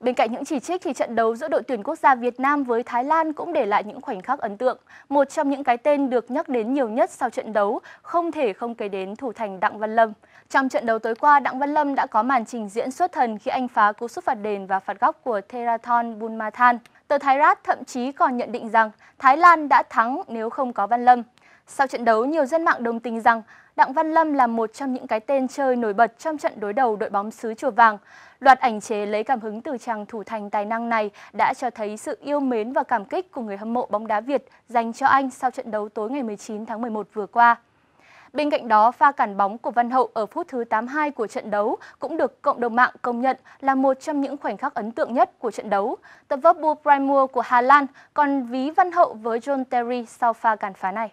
Bên cạnh những chỉ trích thì trận đấu giữa đội tuyển quốc gia Việt Nam với Thái Lan cũng để lại những khoảnh khắc ấn tượng. Một trong những cái tên được nhắc đến nhiều nhất sau trận đấu không thể không kể đến thủ thành Đặng Văn Lâm. Trong trận đấu tối qua, Đặng Văn Lâm đã có màn trình diễn xuất thần khi anh phá cú sút phạt đền và phạt góc của Theraton Bunmathan. Tờ Thái Rat thậm chí còn nhận định rằng Thái Lan đã thắng nếu không có Văn Lâm. Sau trận đấu, nhiều dân mạng đồng tình rằng Đặng Văn Lâm là một trong những cái tên chơi nổi bật trong trận đối đầu đội bóng xứ Chùa Vàng. Loạt ảnh chế lấy cảm hứng từ chàng thủ thành tài năng này đã cho thấy sự yêu mến và cảm kích của người hâm mộ bóng đá Việt dành cho anh sau trận đấu tối ngày 19 tháng 11 vừa qua. Bên cạnh đó, pha cản bóng của Văn Hậu ở phút thứ 82 của trận đấu cũng được cộng đồng mạng công nhận là một trong những khoảnh khắc ấn tượng nhất của trận đấu. tập vấp Verbal Primeur của Hà Lan còn ví Văn Hậu với John Terry sau pha cản phá này.